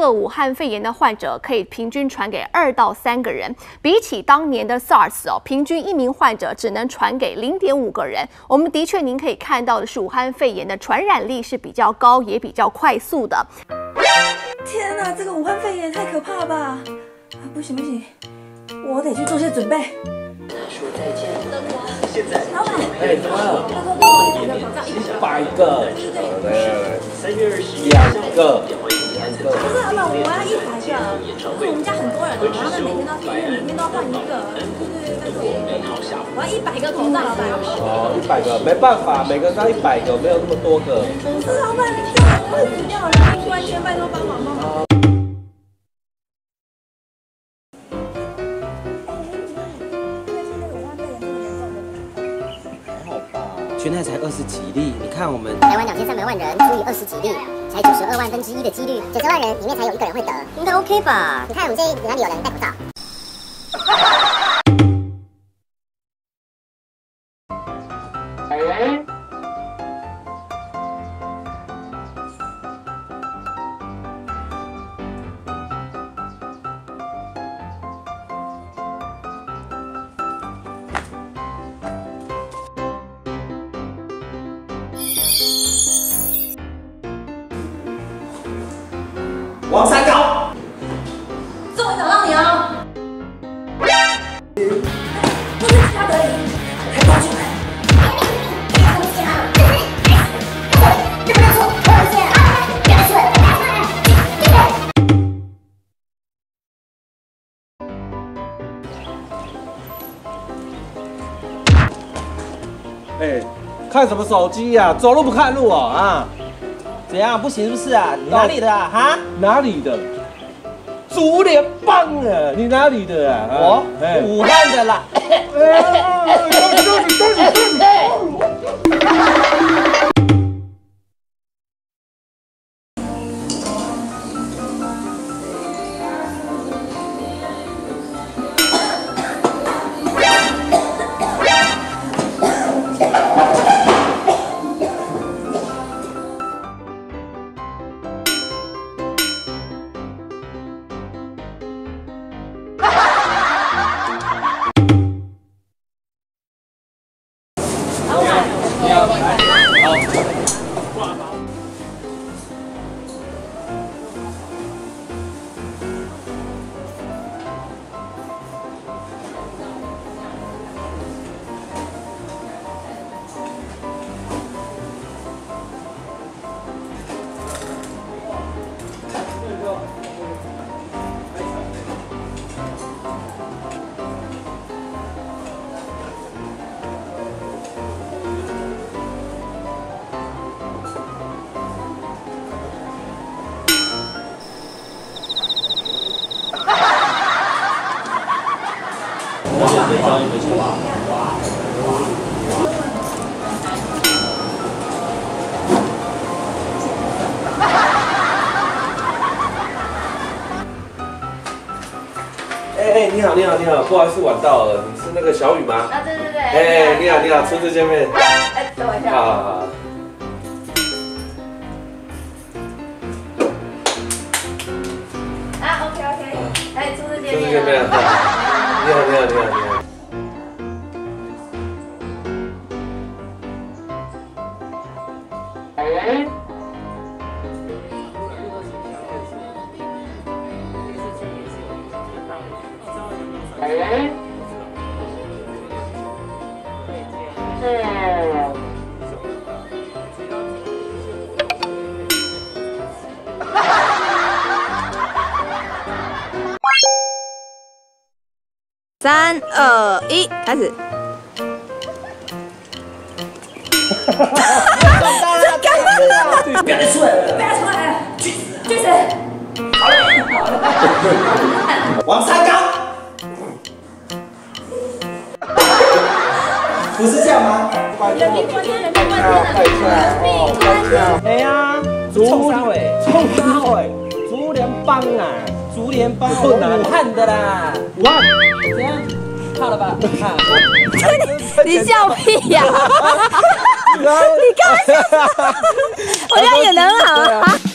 个武汉肺炎的患者可以平均传给二到三个人，比起当年的 SARS 哦，平均一名患者只能传给零点五个人。我们的确，您可以看到的是，武汉肺炎的传染力是比较高，也比较快速的。天哪，这个武汉肺炎太可怕了吧！啊，不行不行，我得去做些准备。说再见。现在。老板。哎，怎么了？拜托帮我一个口罩，一百个。来来来，三月二十两个。不是老板，我要一百个。因为我们家很多人，然后呢每天都要，每天都要换一个。对对对，拜托我。我要一百个口罩，老板。哦，一百个，没办法，每个人要一百个，没有那么多个。不是老板，这样会死掉人命关天，拜托帮忙帮忙。现在才二十几例，你看我们台湾两千三百万人除以二十几例，才九十二万分之一的几率，九十万人里面才有一个人会得，应该 OK 吧？你看我们这哪里有人戴口罩？王三高，终于找到你了。不是其他的，还跑出来。哎，看什么手机呀？走路不看路哦啊！怎样？不行是不是啊？哪里的啊？哈？哪里的？竹联帮啊！你哪里的啊？我武汉的啦。哎哎，你好，你好，你好，不好意思晚到了，你是那个小雨吗？啊，对对对。哎，你好，你好，初次见面。哎，等我一下。好好好。啊，OK OK。哎，初次见面。初次见面。你好，你好，你好，你好。三二一，开始。这干嘛？呢？不要出来了，不要出来了，去死！去死！王三高，不是这样吗？人命关天，人命关天啊！人命关天。哎呀，竹三尾，冲啥会？竹联帮啊！竹联帮，我武汉的啦。哇！怎样？怕了吧？怕。你笑屁呀！你干嘛笑？我要